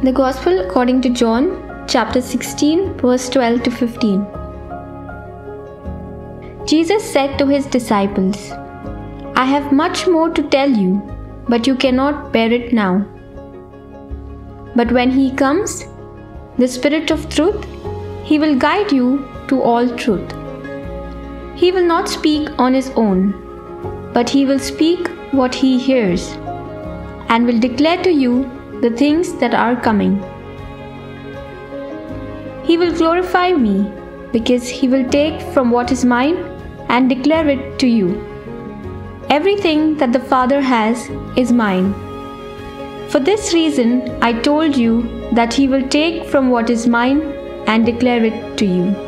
The Gospel according to John, chapter 16, verse 12 to 15. Jesus said to his disciples, I have much more to tell you, but you cannot bear it now. But when he comes, the Spirit of truth, he will guide you to all truth. He will not speak on his own, but he will speak what he hears, and will declare to you the things that are coming. He will glorify me because he will take from what is mine and declare it to you. Everything that the Father has is mine. For this reason, I told you that he will take from what is mine and declare it to you.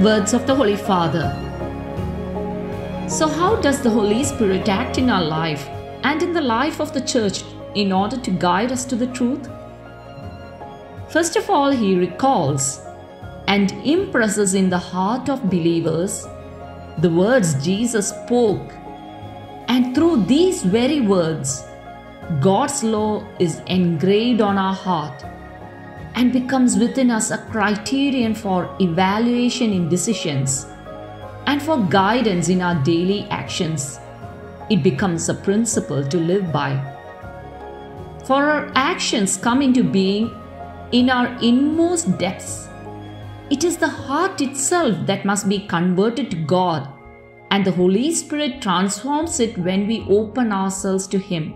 Words of the Holy Father. So, how does the Holy Spirit act in our life and in the life of the Church in order to guide us to the truth? First of all, he recalls and impresses in the heart of believers the words Jesus spoke, and through these very words, God's law is engraved on our heart and becomes within us a criterion for evaluation in decisions and for guidance in our daily actions. It becomes a principle to live by. For our actions come into being in our inmost depths. It is the heart itself that must be converted to God, and the Holy Spirit transforms it when we open ourselves to Him.